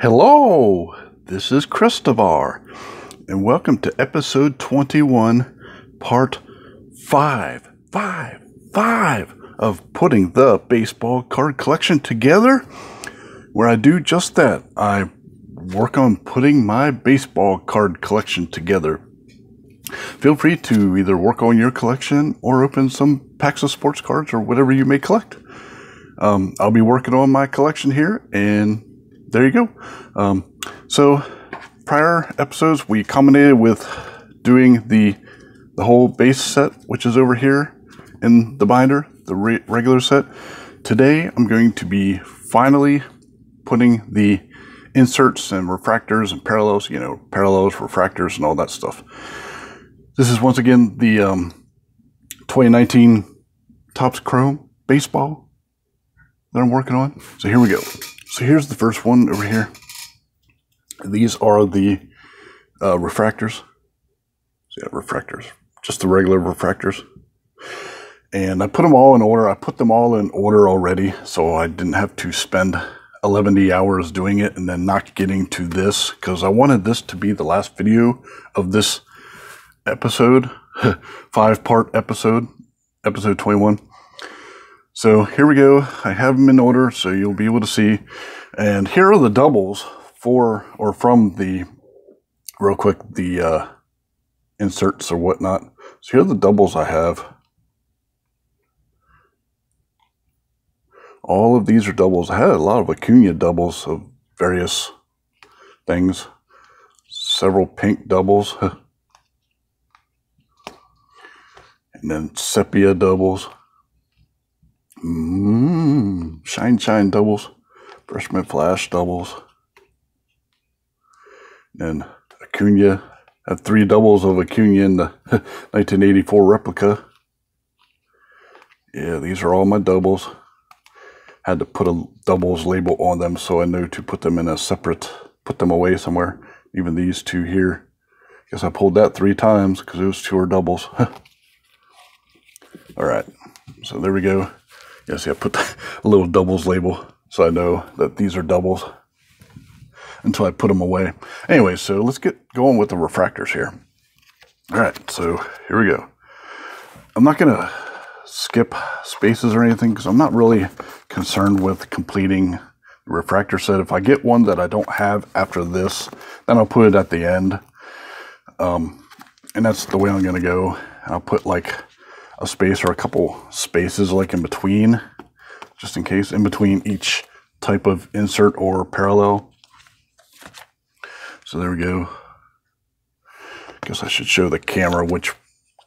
Hello, this is Krysdavar, and welcome to episode 21, part 5, 5, 5 of putting the baseball card collection together, where I do just that. I work on putting my baseball card collection together. Feel free to either work on your collection or open some packs of sports cards or whatever you may collect. Um, I'll be working on my collection here, and there you go. Um, so, prior episodes, we culminated with doing the the whole base set, which is over here in the binder, the re- regular set. Today, I'm going to be finally putting the inserts and refractors and parallels, you know, parallels, refractors, and all that stuff. This is once again the um, 2019 Topps Chrome baseball that I'm working on. So here we go. So here's the first one over here. These are the uh, refractors. So yeah, refractors. Just the regular refractors. And I put them all in order. I put them all in order already, so I didn't have to spend 11 hours doing it and then not getting to this because I wanted this to be the last video of this episode, five part episode, episode 21. So here we go. I have them in order so you'll be able to see. And here are the doubles for or from the, real quick, the uh, inserts or whatnot. So here are the doubles I have. All of these are doubles. I had a lot of Acuna doubles of various things. Several pink doubles. and then sepia doubles. Mmm, shine shine doubles, freshman flash doubles. And Acuna had three doubles of Acuna in the 1984 replica. Yeah, these are all my doubles. Had to put a doubles label on them so I knew to put them in a separate, put them away somewhere. Even these two here. Guess I pulled that three times because those two are doubles. all right, so there we go. Yeah, see, I put a little doubles label so I know that these are doubles until I put them away. Anyway, so let's get going with the refractors here. All right, so here we go. I'm not going to skip spaces or anything because I'm not really concerned with completing the refractor set. If I get one that I don't have after this, then I'll put it at the end. Um, and that's the way I'm going to go. I'll put like a space or a couple spaces like in between, just in case, in between each type of insert or parallel. So there we go. Guess I should show the camera which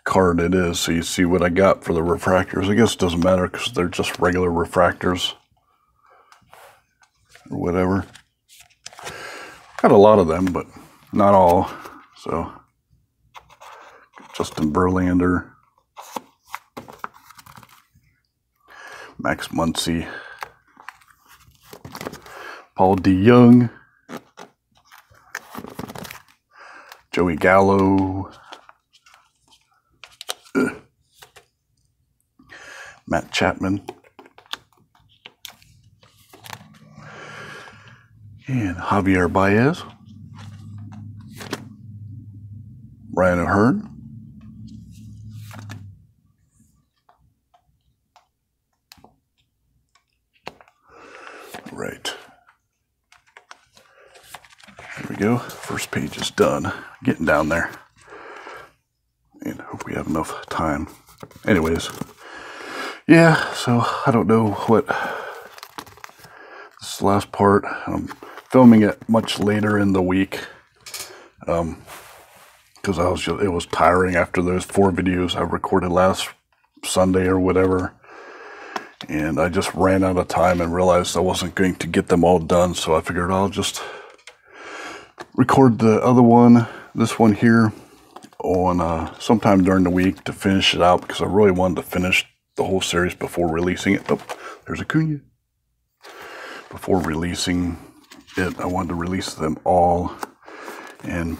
card it is so you see what I got for the refractors. I guess it doesn't matter because they're just regular refractors or whatever. Got a lot of them, but not all. So Justin Verlander. Max Muncy, Paul DeJong, Joey Gallo, Ugh. Matt Chapman, and Javier Baez, Ryan O'Hearn. Right. There we go. First page is done. Getting down there. And hope we have enough time. Anyways. Yeah, so I don't know what this last part. I'm filming it much later in the week. Um because I was just, it was tiring after those four videos I recorded last Sunday or whatever and I just ran out of time and realized I wasn't going to get them all done, so I figured I'll just record the other one, this one here, on uh, sometime during the week to finish it out because I really wanted to finish the whole series before releasing it. Oh, there's Acuna. Before releasing it, I wanted to release them all, and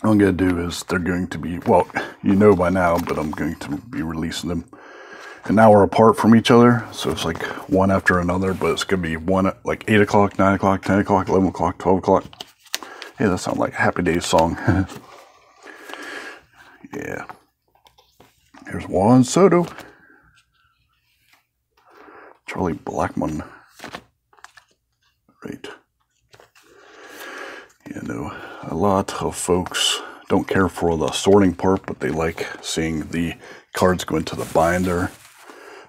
what I'm going to do is they're going to be, well, you know by now, but I'm going to be releasing them an hour apart from each other. So it's like one after another, but it's going to be one at like 8 o'clock, 9 o'clock, 10 o'clock, 11 o'clock, 12 o'clock. Hey, that sounds like a Happy Days song. yeah. Here's Juan Soto. Charlie Blackmon. Right. You know, a lot of folks don't care for the sorting part, but they like seeing the cards go into the binder.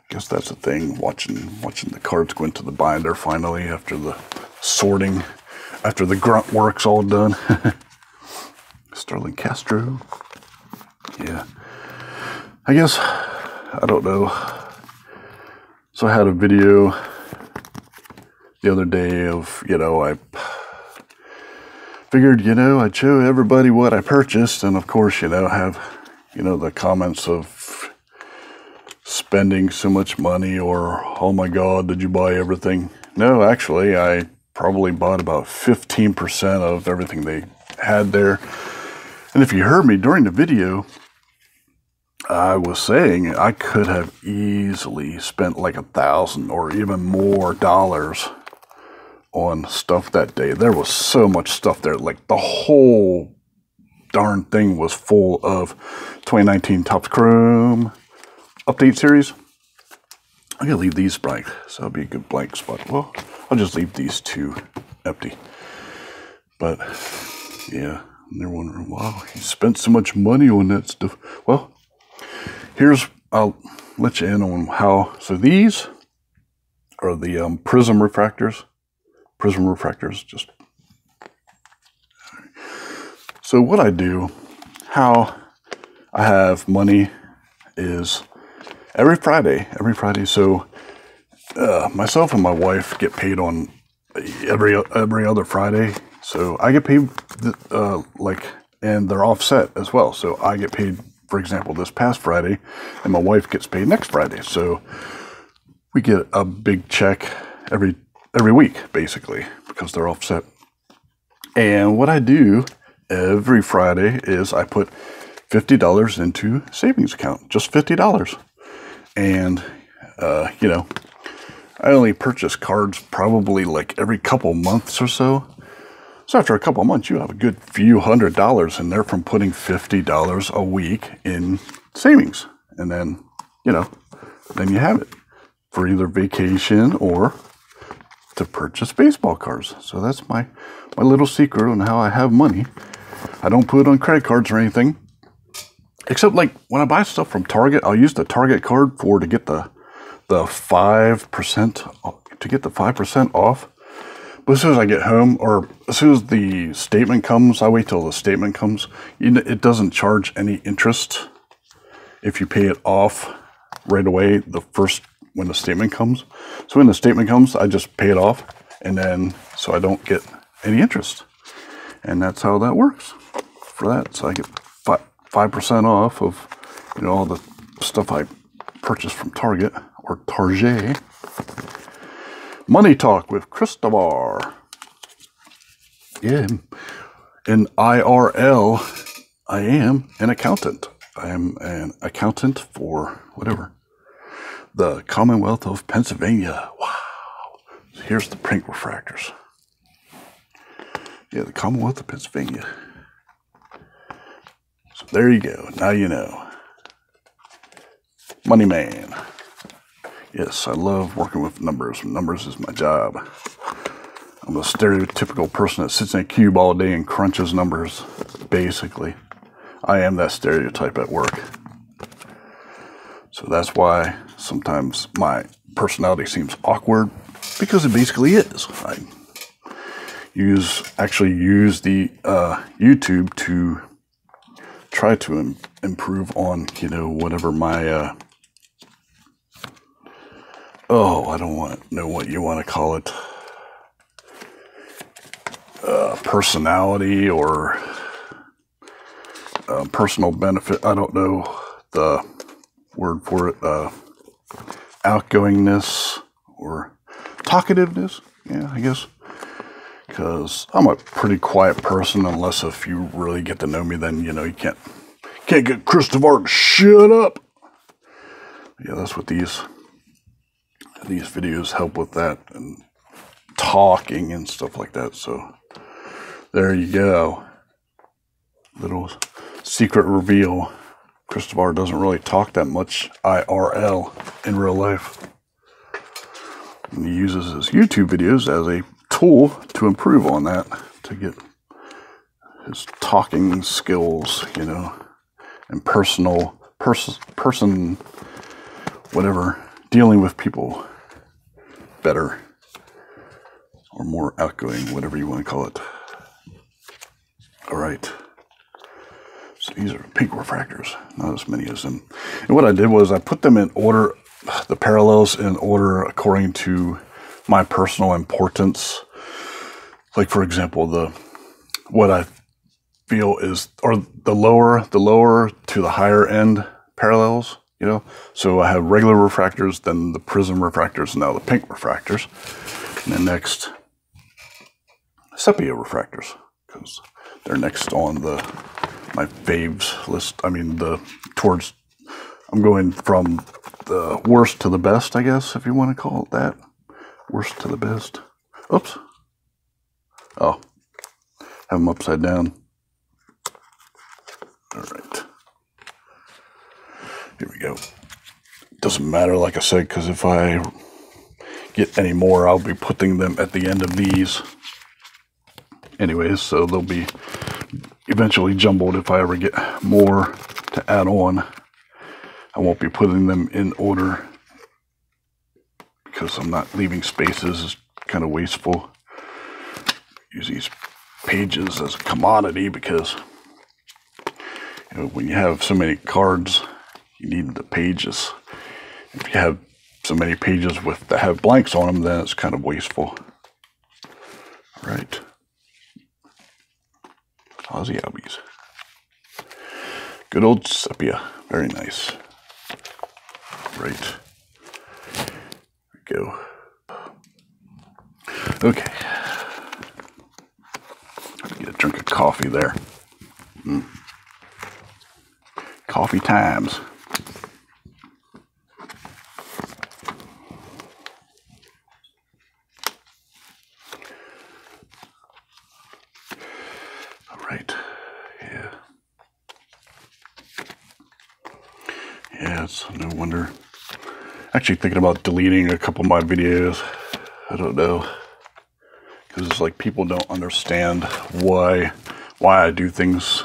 Guess that's the thing, watching watching the cards go into the binder finally after the sorting, after the grunt work's all done. Starlin Castro. Yeah. I guess, I don't know. So I had a video the other day of, you know, I figured, you know, I'd show everybody what I purchased, and of course, you know, have, you know, the comments of spending so much money or, oh my God, did you buy everything? No, actually, I probably bought about 15% of everything they had there. And if you heard me during the video, I was saying I could have easily spent like a thousand or even more dollars on stuff that day. There was so much stuff there. Like the whole darn thing was full of 2019 Topps Chrome update series. I'm to leave these blank, so that'll be a good blank spot. Well, I'll just leave these two empty. But, yeah, they're wondering, wow, he spent so much money on that stuff. Well, here's, I'll let you in on how, so these are the um, prism refractors prism refractors. Just so what I do, how I have money is every Friday. Every Friday, so uh, myself and my wife get paid on every every other Friday. So I get paid uh, like, and they're offset as well. So I get paid, for example, this past Friday, and my wife gets paid next Friday. So we get a big check every every week, basically, because they're offset. And what I do every Friday is I put $50 into savings account, just $50. And, uh, you know, I only purchase cards probably like every couple months or so. So after a couple months, you have a good few hundred dollars in there from putting $50 a week in savings. And then, you know, then you have it for either vacation or to purchase baseball cards. So that's my, my little secret on how I have money. I don't put it on credit cards or anything. Except like when I buy stuff from Target, I'll use the Target card for to get the the five percent to get the five percent off. But as soon as I get home, or as soon as the statement comes, I wait till the statement comes. It doesn't charge any interest if you pay it off right away the first when the statement comes. So when the statement comes, I just pay it off, and then so I don't get any interest, and that's how that works for that. So I get five percent off of you know all the stuff I purchased from Target or Target. Money Talk with Christopher. Yeah, in IRL, I am an accountant. I am an accountant for whatever the Commonwealth of Pennsylvania. Wow. Here's the pink refractors. Yeah, the Commonwealth of Pennsylvania. There you go. Now you know. Money Man. Yes, I love working with numbers. Numbers is my job. I'm a stereotypical person that sits in a cube all day and crunches numbers, basically. I am that stereotype at work. So that's why sometimes my personality seems awkward because it basically is. I use actually use the uh, YouTube to try to Im- improve on you know whatever my uh, oh I don't want know what you want to call it uh, personality or uh, personal benefit. I don't know the word for it, uh, outgoingness or talkativeness. Yeah, I guess. Because I'm a pretty quiet person, unless if you really get to know me, then you know you can't can't get Christopher to shut up. Yeah, that's what these these videos help with that and talking and stuff like that. So there you go. Little secret reveal. Christopher doesn't really talk that much IRL in real life. And he uses his YouTube videos as a tool to improve on that, to get his talking skills, you know, and personal pers- person, whatever, dealing with people better or more outgoing, whatever you want to call it. All right. So these are pink refractors, not as many as them. And what I did was I put them in order, the parallels in order according to my personal importance. Like for example, the what I feel is, or the lower, the lower to the higher end parallels, you know. So I have regular refractors, then the prism refractors, now the pink refractors. And then next, sepia refractors, because they're next on the my faves list. I mean, the towards, I'm going from the worst to the best, I guess, if you want to call it that. Worst to the best. Oops. Oh, have them upside down. All right. Here we go. Doesn't matter, like I said, because if I get any more, I'll be putting them at the end of these. Anyways, so they'll be eventually jumbled if I ever get more to add on. I won't be putting them in order because I'm not leaving spaces. It's kind of wasteful. Use these pages as a commodity because you know, when you have so many cards, you need the pages. If you have so many pages with that have blanks on them, then it's kind of wasteful. All right. Ozzie Albies. Good old sepia. Very nice. Right. Go. Okay. Get a drink of coffee there. Mm. Coffee times. All right. Yeah. Yeah, it's no wonder. Actually, thinking about deleting a couple of my videos. I don't know. Because it's like people don't understand why why I do things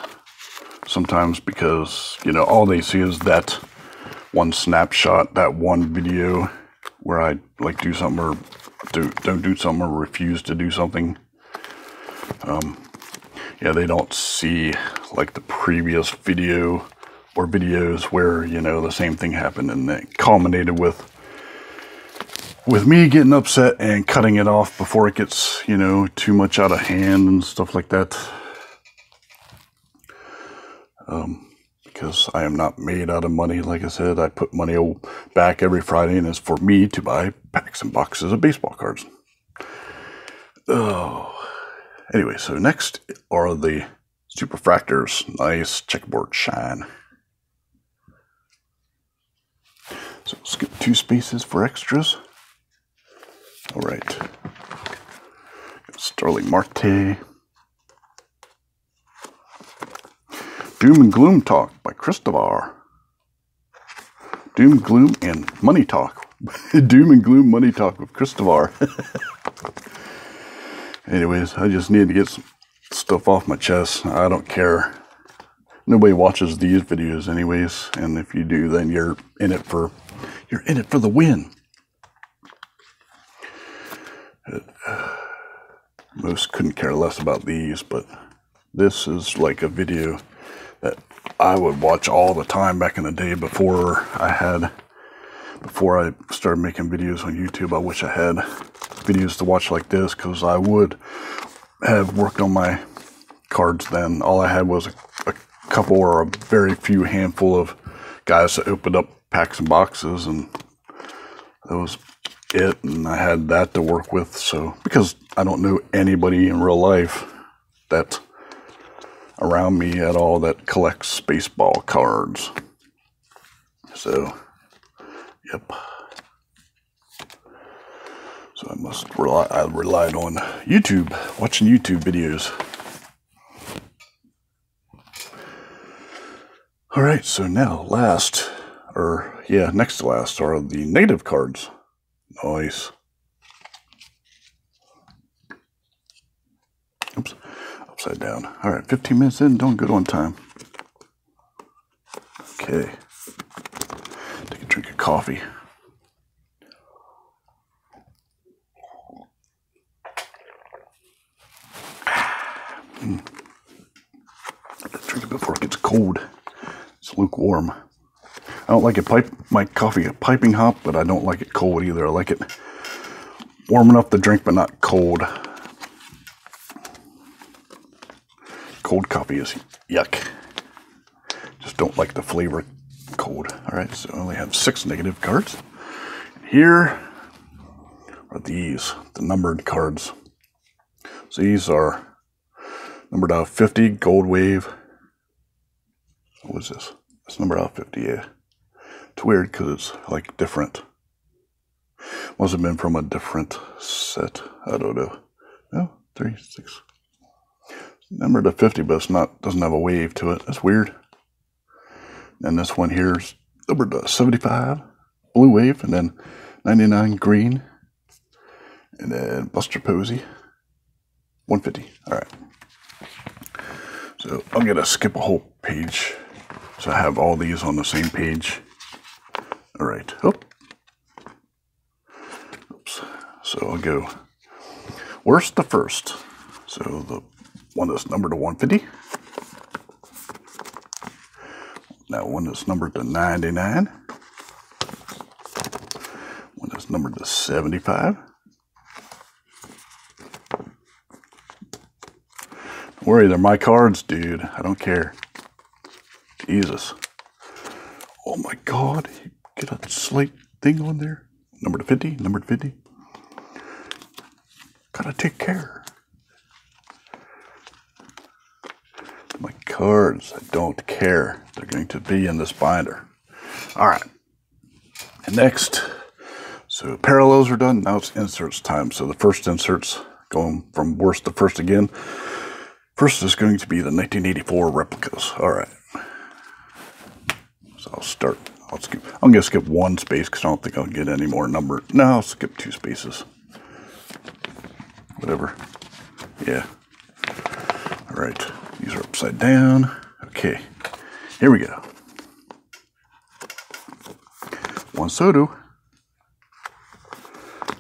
sometimes because, you know, all they see is that one snapshot, that one video where I like do something or do, don't do something or refuse to do something. Um, yeah, they don't see like the previous video or videos where, you know, the same thing happened and it culminated with with me getting upset and cutting it off before it gets, you know, too much out of hand and stuff like that. Um, because I am not made out of money. Like I said, I put money back every Friday, and it's for me to buy packs and boxes of baseball cards. Oh. Anyway, so next are the Superfractors. Nice checkerboard shine. So skip two spaces for extras. All right. Starling Marte. Doom and Gloom Talk by Christopher. Doom, Gloom, and Money Talk. Doom and Gloom Money Talk with Christopher. Anyways, I just need to get some stuff off my chest. I don't care. Nobody watches these videos anyways, and if you do, then you're in it for you're in it for the win. Most couldn't care less about these, but this is like a video that I would watch all the time back in the day before I had before I started making videos on YouTube. I wish I had videos to watch like this because I would have worked on my cards then. All I had was a, a couple or a very few handful of guys that opened up packs and boxes and that was it and I had that to work with so because I don't know anybody in real life that around me at all that collects baseball cards. So Yep. So I must rely. I relied on YouTube, watching YouTube videos. All right. So now, last, or yeah, next to last are the negative cards. Nice. Oops, upside down. All right, 15 minutes in, don't good on time. Okay. Take a drink of coffee. Mm. Drink it before it gets cold. Lukewarm. I don't like it pipe my coffee piping hot, but I don't like it cold either. I like it warm enough to drink, but not cold. Cold coffee is yuck. Just don't like the flavor cold. All right, so I only have six negative cards. Here are these, the numbered cards. So these are numbered out 50, gold wave. What was this? It's number out 50, yeah. It's weird because it's like different. Must have been from a different set. I don't know. No, three, six. Number to 50, but it's not doesn't have a wave to it. That's weird. And this one here is number to 75, blue wave, and then 99 green. And then Buster Posey, 150. All right. So I'm going to skip a whole page. So I have all these on the same page. All right. Oh. Oops. So I'll go worst to first. So the one that's numbered to 150. Now one that's numbered to 99. One that's numbered to 75. Don't worry, they're my cards, dude. I don't care. Jesus. Oh my god. Get a slate thing on there. Number to 50, number to 50. Gotta take care. My cards, I don't care. They're going to be in this binder. All right. And next, so parallels are done. Now it's inserts time. So the first inserts going from worst to first again. First is going to be the 1984 replicas. All right. So I'll start. I'll skip. I'm going to skip one space because I don't think I'll get any more number. No, I'll skip two spaces. Whatever. Yeah. All right. These are upside down. Okay. Here we go. Juan Soto.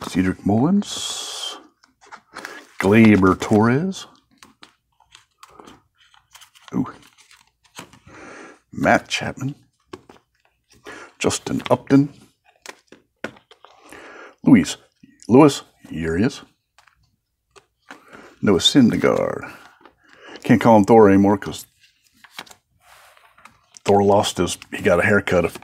Cedric Mullins. Gleyber Torres. Ooh. Matt Chapman. Justin Upton. Luis. Luis Urias. Noah Syndergaard. Can't call him Thor anymore because Thor lost his. He got a haircut.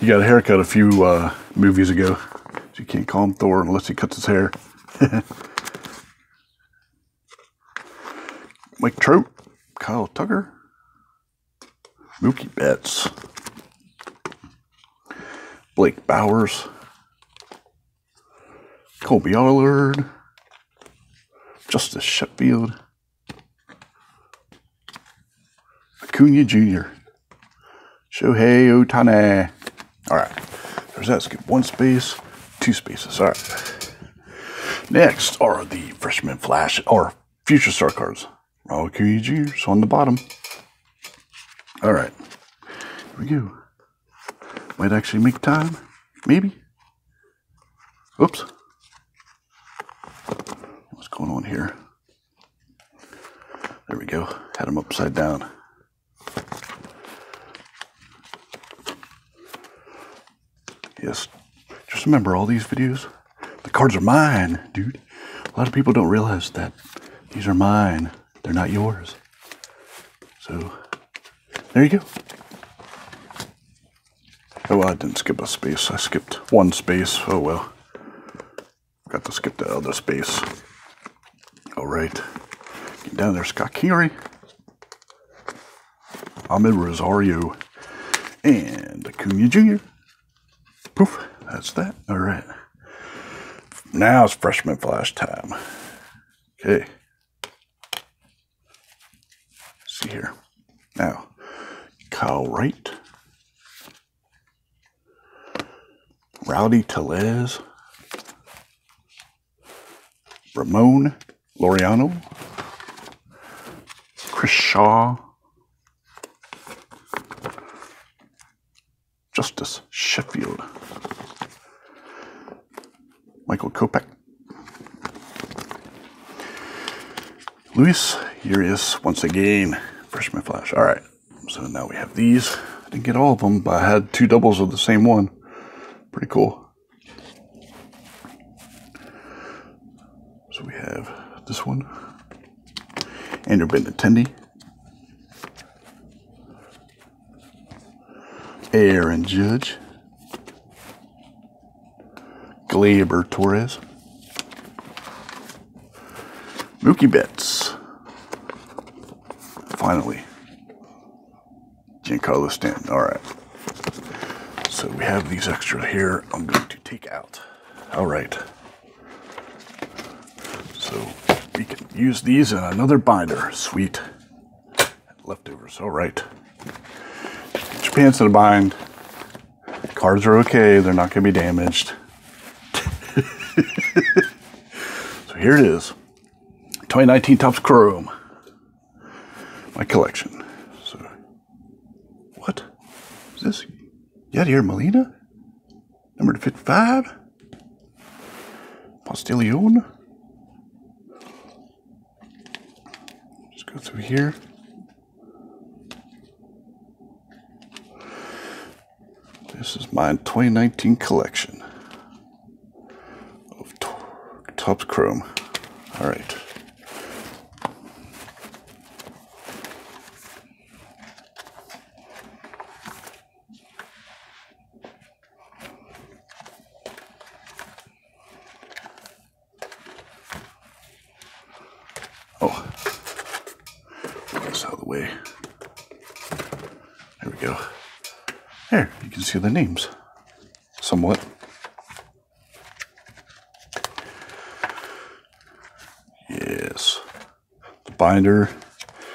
he got a haircut a few uh, movies ago. So you can't call him Thor unless he cuts his hair. Mike Trout, Kyle Tucker, Mookie Betts, Jake Bauers, Kolby Allard, Justice Sheffield, Acuna Jr., Shohei Ohtani. All right, there's that. Skip one space, two spaces. All right. Next are the freshman flash or future star cards. Raul Acuna Jr. So on the bottom. All right, here we go. Might actually make time, maybe. Oops. What's going on here? There we go. Had them upside down. Yes. Just remember all these videos. The cards are mine, dude. A lot of people don't realize that these are mine. They're not yours. So, there you go. Oh, I didn't skip a space. I skipped one space. Oh, well. Got to skip the other space. All right. Get down there, Scott Kingery. Amed Rosario. And Acuna Jr. Poof. That's that. All right. Now it's freshman flash time. Okay. see here. Now, Kyle Wright. Rowdy Tellez. Ramon Laureano, Chris Shaw. Justice Sheffield. Michael Kopech. Luis Urias once again. Freshman Flash. All right. So now we have these. I didn't get all of them, but I had two doubles of the same one. Pretty cool. So we have this one. Andrew Benintendi. Aaron Judge. Gleyber Torres. Mookie Betts. Finally. Giancarlo Stanton. All right. So we have these extra here. I'm going to take out. All right. So we can use these in another binder. Sweet. Leftovers. All right. Get your pants in a bind. Cards are okay. They're not going to be damaged. so here it is 2019 Topps Chrome. My collection. So, what is this? Yadier Molina? Number 55? Postilion? Just go through here. This is my 2019 collection. Of Topps Chrome. All right. Way. There we go. There, you can see the names somewhat. Yes, the binder.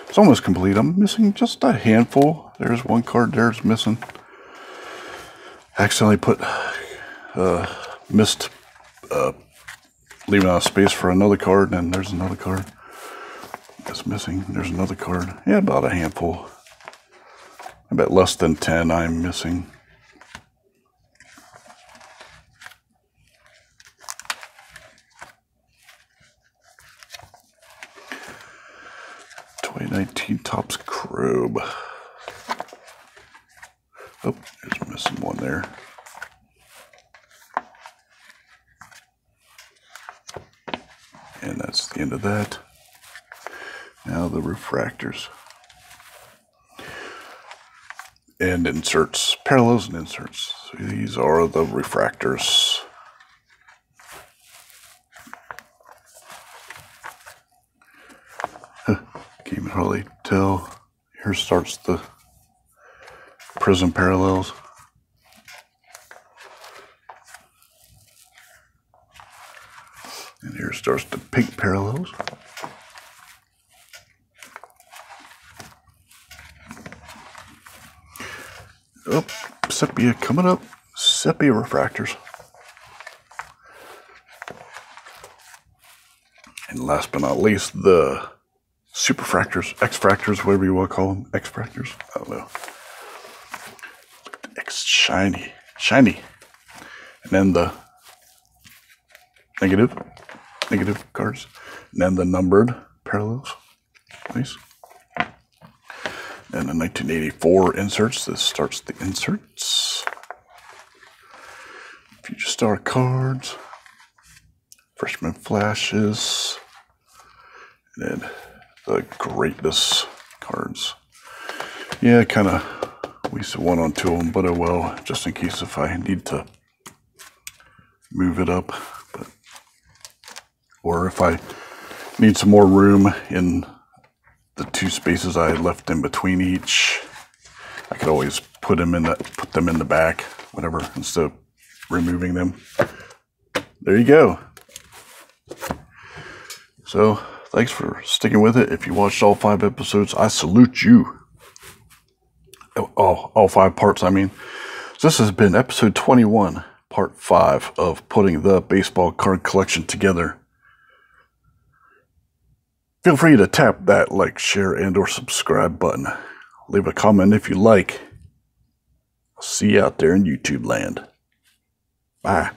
It's almost complete. I'm missing just a handful. There's one card there's missing. Accidentally put, uh, missed, uh, leaving out space for another card, and there's another card missing. There's another card. Yeah, about a handful. I bet less than 10 I'm missing. 2019 Topps Chrome. Oh, there's missing one there. And that's the end of that. Now the refractors. And inserts, parallels and inserts. So these are the refractors. Can't hardly tell. Here starts the prism parallels. And here starts the pink parallels. Oh, sepia coming up. Sepia refractors. And last but not least, the superfractors, X-fractors, whatever you want to call them. X-fractors? I don't know. X shiny, shiny. And then the negative, negative cards. And then the numbered parallels. Nice. And the 1984 inserts. This starts the inserts. Future Star cards. Freshman flashes. And then the greatness cards. Yeah, kind of wasted one on two of them, but oh well, just in case if I need to move it up. But, or if I need some more room in the two spaces I left in between each, I could always put them in the put them in the back, whatever, instead of removing them. There you go. So, thanks for sticking with it. If you watched all five episodes, I salute you. Oh, all, all five parts, I mean. So this has been episode 21, part 5 of putting the baseball card collection together. Feel free to tap that like, share, and or subscribe button. Leave a comment if you like. I'll see you out there in YouTube land. Bye.